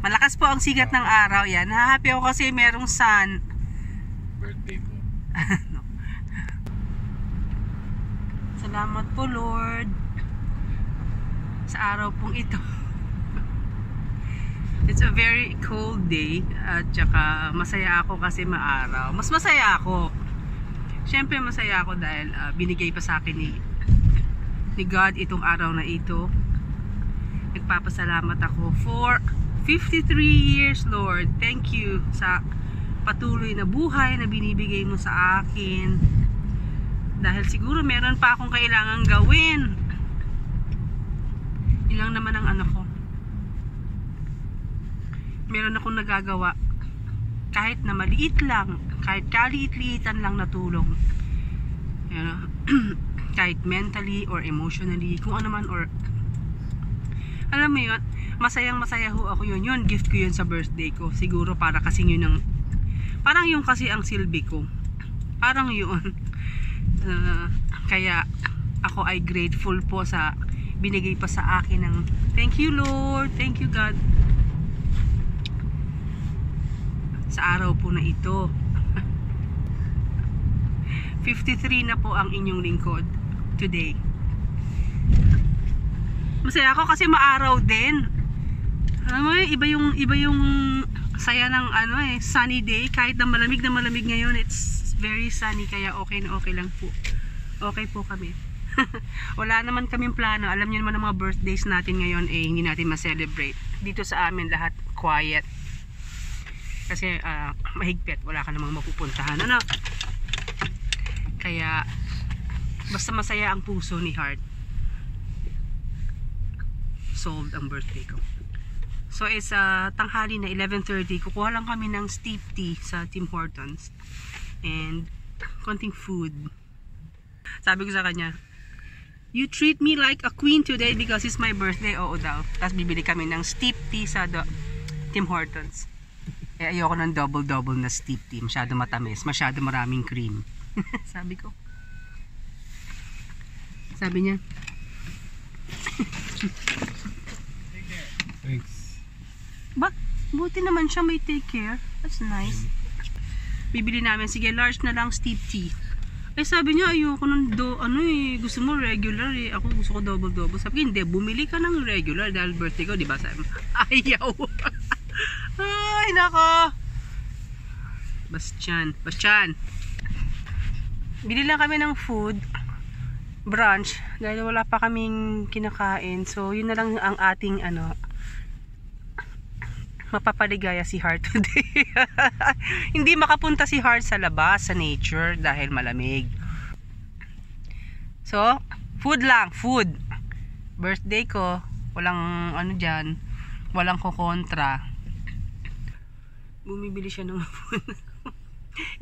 Malakas po ang sikat ng araw yan. Happy ako kasi merong sun. Birthday mo. Salamat po Lord sa araw pong ito. It's a very cold day at saka masaya ako kasi maaraw. Mas masaya ako. Siyempre masaya ako dahil ah, binigay pa sa akin ni, ni God itong araw na ito. Nagpapasalamat ako for 53 years Lord. Thank you sa patuloy na buhay na binibigay mo sa akin. Dahil siguro meron pa akong kailangan gawin. Ilang naman ang ano ko. Meron akong nagagawa. Kahit na maliit lang. Kahit kaliit-liitan lang na tulong. You know, kahit mentally or emotionally. Kung ano man or alam mo yun, masayang masaya ho ako yun. Yun, gift ko yun sa birthday ko. Siguro para kasi yun ang, parang yung kasi ang silbi ko. Parang yun. Uh, kaya ako ay grateful po sa binigay pa sa akin ng thank you Lord, thank you God sa araw po na ito 53 na po ang inyong lingkod today masaya ako kasi maaraw din. Alam mo iba yung iba yung saya ng ano eh sunny day. Kahit na malamig na malamig ngayon it's very sunny kaya okay na okay lang po. Okay po kami. Wala naman kaming plano. Alam niyo naman ang mga birthdays natin ngayon eh hindi natin ma-celebrate. Dito sa amin lahat quiet. Kasi ah, mahigpit. Wala ka namang mapupuntahan ano? Kaya basta masaya ang puso ni Heart solved ang birthday ko. So it's uh, tanghali na 11.30 kukuha lang kami ng steep tea sa Tim Hortons and konting food. Sabi ko sa kanya you treat me like a queen today because it's my birthday. Oo daw. Tapos bibili kami ng steep tea sa do- Tim Hortons. Eh ayoko ng double double na steep tea. Masyado matamis. Masyado maraming cream. Sabi ko. Sabi niya Thanks. Bak, buti naman siya may take care. That's nice. Bibili namin, sige large na lang steep tea. Eh sabi niya, ayoko ng do, ano eh, gusto mo regular eh. Ako gusto ko double double. Sabi ko, hindi, bumili ka ng regular dahil birthday ko, di ba? Sabi, ayaw. Ay, nako. Bastian, Bastian. Bili lang kami ng food brunch dahil wala pa kaming kinakain. So, yun na lang ang ating ano mapapaligaya si Heart today. Hindi makapunta si Heart sa labas, sa nature dahil malamig. So, food lang, food. Birthday ko, walang ano diyan, walang kokontra. Bumibili siya ng food.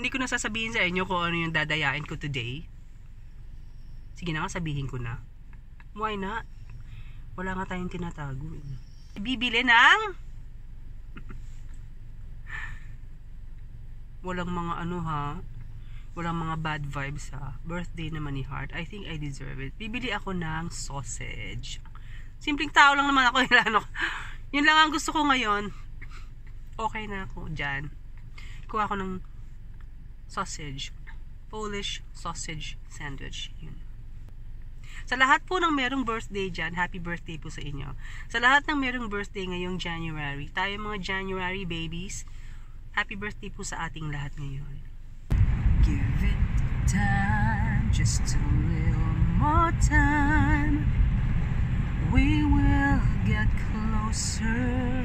Hindi ko na sasabihin sa inyo kung ano yung dadayain ko today. Sige na nga, sabihin ko na. Why not? Wala nga tayong tinatago. Bibili ng... Walang mga ano ha. Walang mga bad vibes ha. Birthday naman ni Heart. I think I deserve it. Bibili ako ng sausage. Simpleng tao lang naman ako. Ano, yun lang ang gusto ko ngayon. Okay na ako dyan. Kuha ako ng sausage. Polish sausage sandwich. Yun. Sa lahat po ng merong birthday dyan, happy birthday po sa inyo. Sa lahat ng merong birthday ngayong January, tayo mga January babies, happy birthday po sa ating lahat ngayon. Give it time, just a little more time. We will get closer.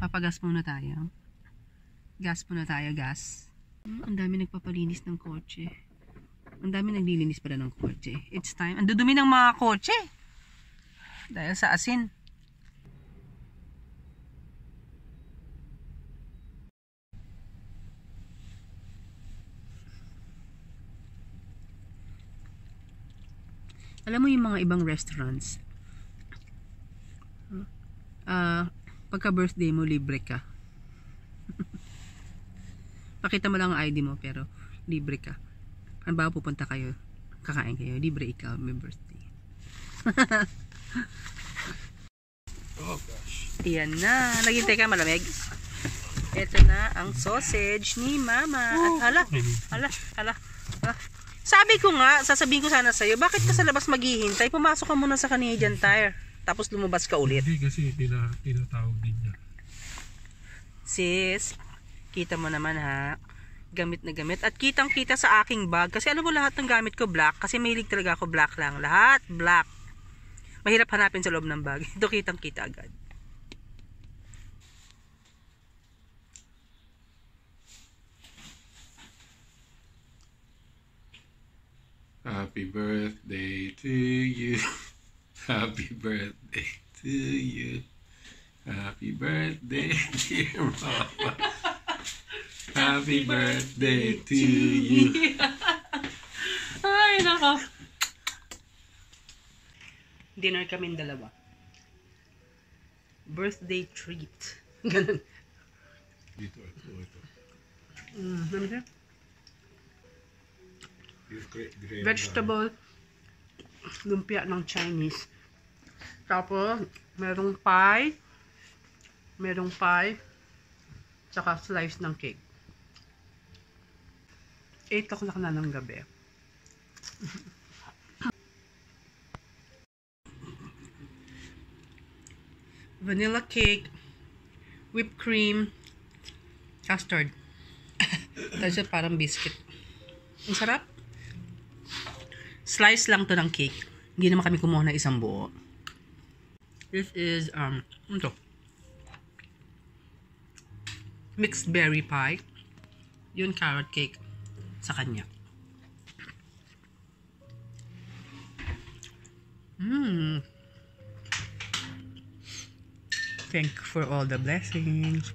Papagas muna tayo. Gas muna tayo, gas. Hmm, Ang dami nagpapalinis ng kotse. Ang dami naglilinis pala ng kotse. It's time. Ang dudumi ng mga kotse. Dahil sa asin. Alam mo yung mga ibang restaurants, ah, pagka birthday mo, libre ka. Pakita mo lang ang ID mo, pero libre ka. Ano ba pupunta kayo? Kakain kayo. Libre ikaw. May birthday. Oh gosh. Ayan na. Naghintay ka malamig. Ito na ang sausage ni Mama. At hala, hala, hala, hala. Sabi ko nga, sasabihin ko sana sa'yo, bakit ka sa labas maghihintay? Pumasok ka muna sa Canadian Tire. Tapos lumabas ka ulit. Hindi kasi tina, tinatawag din niya. Sis, kita mo naman ha. Gamit na gamit. At kitang kita sa aking bag. Kasi alam mo lahat ng gamit ko black. Kasi mahilig talaga ako black lang. Lahat black. Mahirap hanapin sa loob ng bag. Ito kitang kita agad. Happy birthday to you. Happy birthday to you. Happy birthday, dear mama. Happy birthday to you. Ay, nako. Dinner kami dalawa. Birthday treat. Ganun. Dito, ito, ito. Mm, ano siya? Vegetable lumpia ng Chinese. Tapos, merong pie. Merong pie. Tsaka slice ng cake. 8 o'clock na ng gabi. Vanilla cake, whipped cream, custard. Tapos siya parang biscuit. Ang sarap. Slice lang to ng cake. Hindi naman kami kumuha ng isang buo. This is, um, ano to? Mixed berry pie. Yun carrot cake sa kanya. Mmm. Thank for all the blessings.